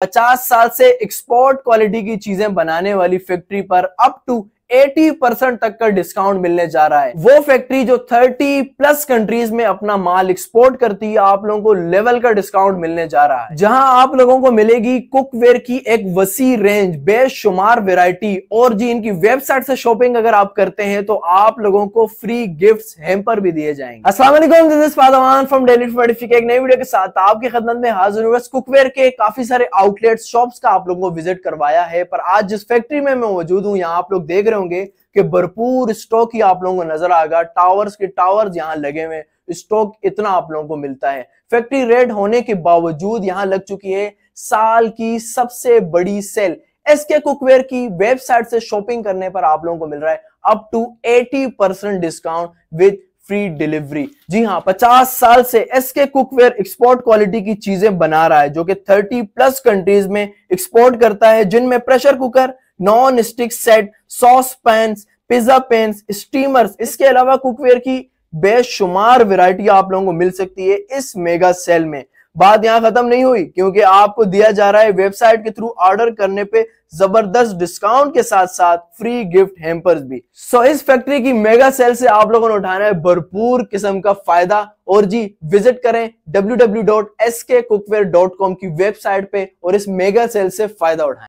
50 साल से export quality की चीज़ें बनाने वाली फैक्ट्री पर अप टू 80 परसेंट तक का डिस्काउंट मिलने जा रहा है। वो फैक्ट्री जो 30 प्लस कंट्रीज़ में अपना माल एक्सपोर्ट करती है, आप लोगों को लेवल का डिस्काउंट मिलने जा रहा है। जहाँ आप लोगों को मिलेगी कुकवेयर की एक वसी रेंज बेशुमार वेराइटी और जी, इनकी वेबसाइट से शॉपिंग अगर आप करते हैं तो आप लोगों को फ्री गिफ्ट हेम्पर भी दिए जाएँगे। असला फ्रॉम डेली एक नई वीडियो के साथ आपकी खदमत में हाजिर हुआ कुकवेयर के काफ़ी सारे आउटलेट शॉप्स का आप लोगों को विज़िट करवाया है। पर आज जिस फैक्ट्री में मैं मौजूद हूँ, यहाँ आप लोग देख रहे होंगे कि भरपूर स्टॉक ही आप लोगों को नज़र आएगा। टावर्स के टावर्स यहाँ लगे हुए स्टॉक इतना आप लोगों को मिलता है। फैक्ट्री रेड होने के बावजूद यहाँ लग चुकी है साल की सबसे बड़ी सेल एस के कुकवेयर की वेबसाइट से शॉपिंग करने पर आप लोगों को मिल रहा है up to 80 percent discount with free delivery जी हाँ 50 साल से S K cookware export quality की चीज़ें बना रहा है, जो कि 30 प्लस कंट्रीज़ में एक्सपोर्ट करता है, जिनमें pressure cooker non stick set sauce pan pizza pan steamers इसके अलावा कुकवेयर की बेशुमार वैरायटी आप लोगों को मिल सकती है इस मेगा सेल में। बात यहाँ खत्म नहीं हुई, क्योंकि आपको दिया जा रहा है वेबसाइट के थ्रू ऑर्डर करने पे ज़बरदस्त डिस्काउंट के साथ साथ फ्री गिफ्ट हेम्पर्स भी। सो इस फैक्ट्री की मेगा सेल से आप लोगों ने उठाना है भरपूर किस्म का फ़ायदा। और जी विज़िट करें www.skcookware.com की वेबसाइट पे और इस मेगा सेल से फ़ायदा उठाएँ।